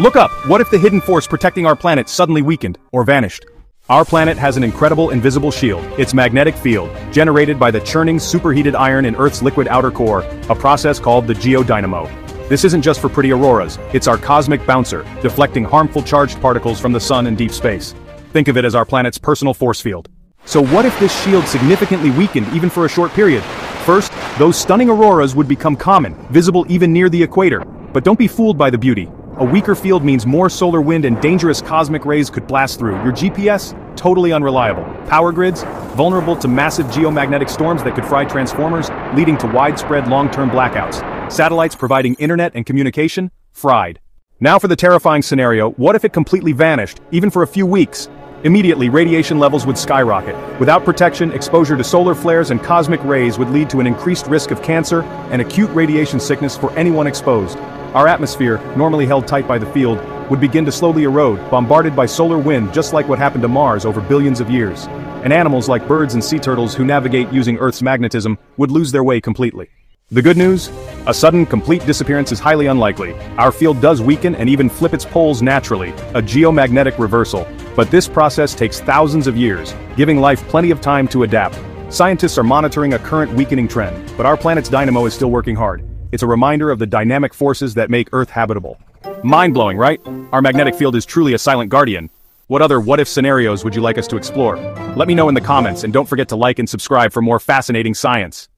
Look up, what if the hidden force protecting our planet suddenly weakened, or vanished? Our planet has an incredible invisible shield, its magnetic field, generated by the churning superheated iron in Earth's liquid outer core, a process called the geodynamo. This isn't just for pretty auroras, it's our cosmic bouncer, deflecting harmful charged particles from the sun and deep space. Think of it as our planet's personal force field. So what if this shield significantly weakened even for a short period? First, those stunning auroras would become common, visible even near the equator. But don't be fooled by the beauty. A weaker field means more solar wind and dangerous cosmic rays could blast through. Your GPS? Totally unreliable. Power grids? Vulnerable to massive geomagnetic storms that could fry transformers, leading to widespread long-term blackouts. Satellites providing internet and communication? Fried. Now for the terrifying scenario, what if it completely vanished, even for a few weeks? Immediately, radiation levels would skyrocket. Without protection, exposure to solar flares and cosmic rays would lead to an increased risk of cancer and acute radiation sickness for anyone exposed. Our atmosphere, normally held tight by the field, would begin to slowly erode, bombarded by solar wind just like what happened to Mars over billions of years. And animals like birds and sea turtles who navigate using Earth's magnetism would lose their way completely. The good news? A sudden, complete disappearance is highly unlikely. Our field does weaken and even flip its poles naturally, a geomagnetic reversal. But this process takes thousands of years, giving life plenty of time to adapt. Scientists are monitoring a current weakening trend, but our planet's dynamo is still working hard. It's a reminder of the dynamic forces that make Earth habitable. Mind-blowing, right? Our magnetic field is truly a silent guardian. What other what-if scenarios would you like us to explore? Let me know in the comments and don't forget to like and subscribe for more fascinating science.